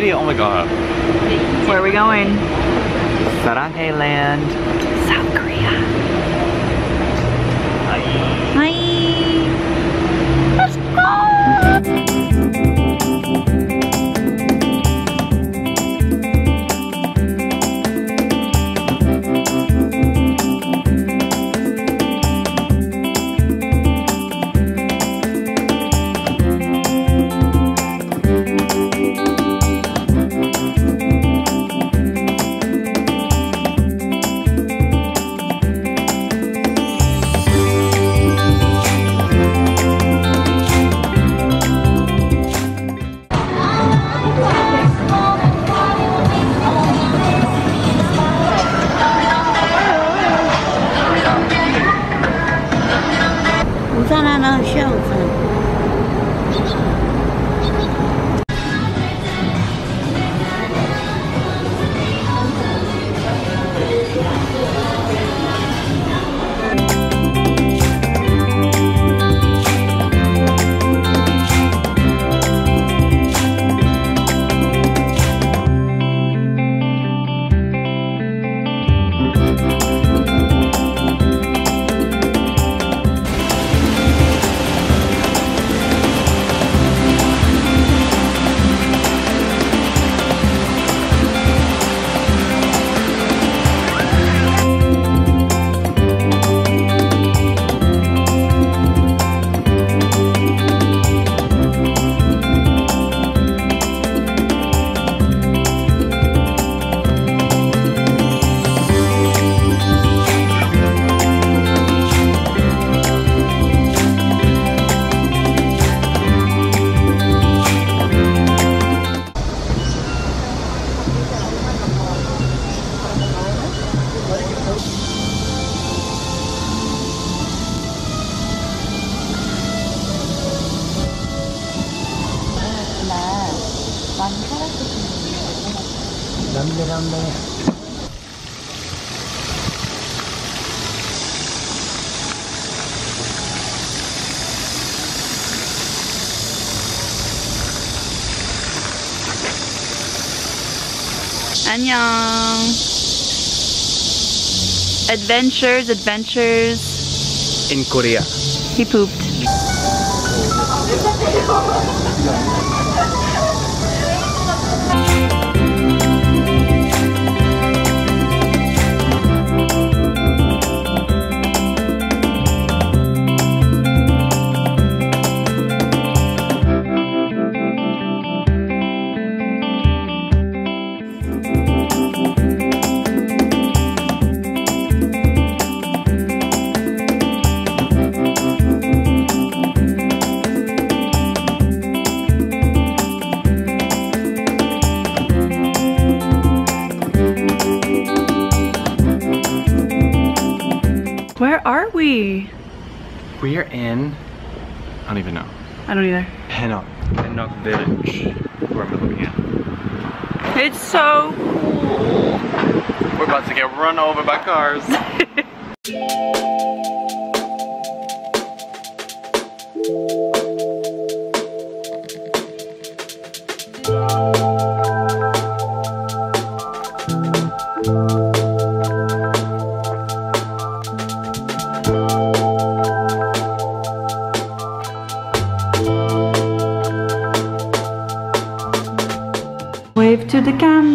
video. Oh my god. Where are we going? Saranghae Land. South Korea. 那个。 남매란매 안녕. Adventures, adventures. In Korea. He pooped. We are in. I don't even know. I don't either. Hanok. Hanok Village. Where am I looking at? It's so cool. We're about to get run over by cars. the camera.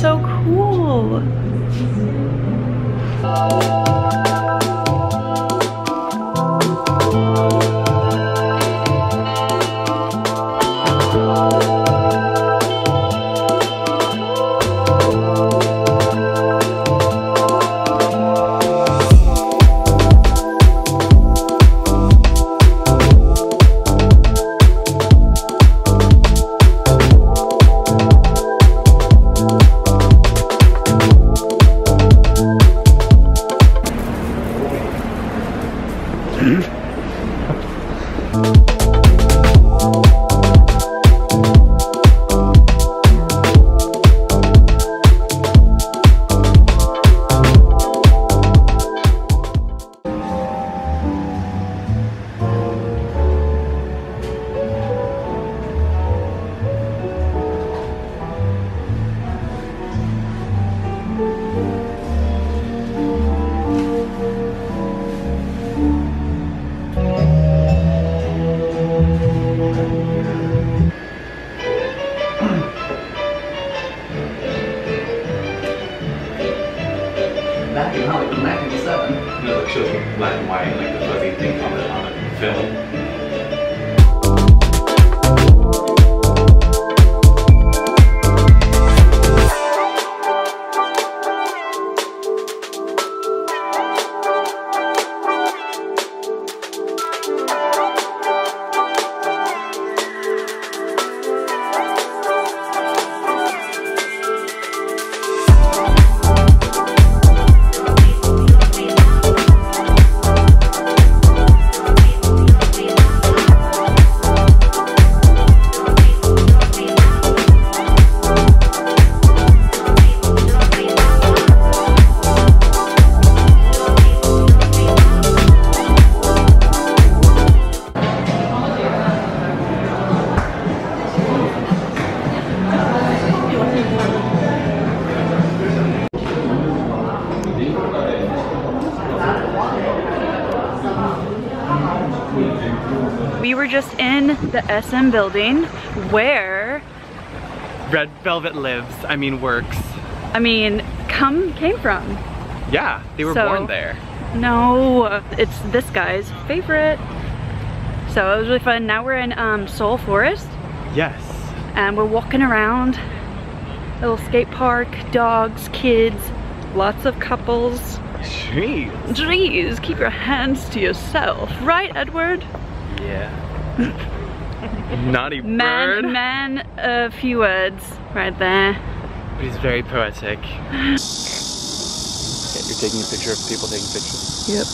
So cool. believe the SM building where, Red Velvet lives, I mean works. I mean, come came from. Yeah, they were So- born there. No, it's this guy's favorite. So it was really fun. Now we're in um, Seoul Forest Yes. and we're walking around. Little skate park, dogs, kids, lots of couples. Jeez. Jeez, keep your hands to yourself. Right, Edward? Yeah. Naughty Man, bird. man, a few words right there. He's very poetic. Okay, you're taking a picture of people taking pictures. Yep.